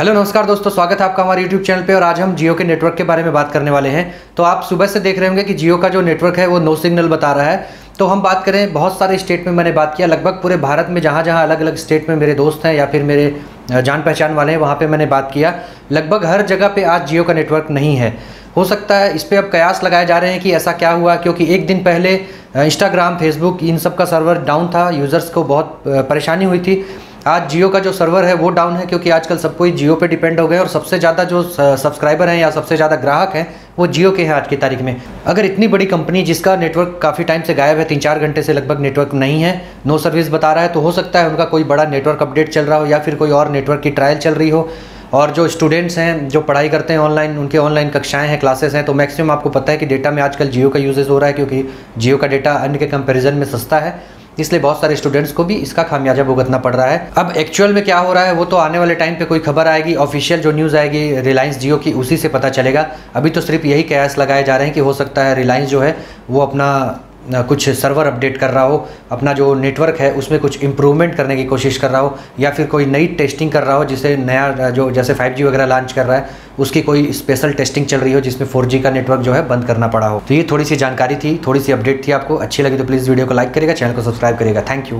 Hello, नमस्कार दोस्तों, स्वागत है आपका हमारे यूट्यूब चैनल पे और आज हम जियो के नेटवर्क के बारे में बात करने वाले हैं। तो आप सुबह से देख रहे होंगे कि जियो का जो नेटवर्क है, वो नो सिग्नल बता रहा है। तो हम बात करें, बहुत सारे स्टेट में मैंने बात किया, लगभग पूरे भारत में जहाँ जहाँ अलग अलग स्टेट में मेरे दोस्त हैं या फिर मेरे जान पहचान वाले हैं, वहाँ पर मैंने बात किया। लगभग हर जगह पर आज जियो का नेटवर्क नहीं है। हो सकता है इस पर अब कयास लगाए जा रहे हैं कि ऐसा क्या हुआ, क्योंकि एक दिन पहले इंस्टाग्राम फेसबुक इन सब का सर्वर डाउन था, यूज़र्स को बहुत परेशानी हुई थी। आज जियो का जो सर्वर है वो डाउन है क्योंकि आजकल सब कोई जियो पे डिपेंड हो गए और सबसे ज़्यादा जो सब्सक्राइबर हैं या सबसे ज़्यादा ग्राहक हैं, वो जियो के हैं आज की तारीख में। अगर इतनी बड़ी कंपनी जिसका नेटवर्क काफ़ी टाइम से गायब है तीन चार घंटे से लगभग नेटवर्क नहीं है नो सर्विस बता रहा है तो हो सकता है उनका कोई बड़ा नेटवर्क अपडेट चल रहा हो या फिर कोई और नेटवर्क की ट्रायल चल रही हो। और जो स्टूडेंट्स हैं, जो पढ़ाई करते हैं ऑनलाइन उनके ऑनलाइन कक्षाएँ हैं क्लासेस हैं तो मैक्सिमम आपको पता है कि डेटा में आजकल जियो का यूजेस हो रहा है क्योंकि जियो का डेटा अन्य के कंपैरिजन में सस्ता है। इसलिए बहुत सारे स्टूडेंट्स को भी इसका खामियाजा भुगतना पड़ रहा है। अब एक्चुअल में क्या हो रहा है, वो तो आने वाले टाइम पे कोई खबर आएगी ऑफिशियल जो न्यूज़ आएगी रिलायंस जियो की, उसी से पता चलेगा। अभी तो सिर्फ़ यही कयास लगाए जा रहे हैं कि हो सकता है रिलायंस जो है, वो अपना कुछ सर्वर अपडेट कर रहा हो, अपना जो नेटवर्क है, उसमें कुछ इम्प्रूवमेंट करने की कोशिश कर रहा हो, या फिर कोई नई टेस्टिंग कर रहा हो, जिसे नया जो, जैसे 5G वगैरह लॉन्च कर रहा है, उसकी कोई स्पेशल टेस्टिंग चल रही हो, जिसमें 4G का नेटवर्क जो है बंद करना पड़ा हो। तो ये थोड़ी सी जानकारी थी, थोड़ी सी अपडेट थी आपको। अच्छी लगी तो प्लीज़ वीडियो को लाइक करेगा चैनल को सब्सक्राइब करेगा थैंक यू